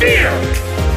fear!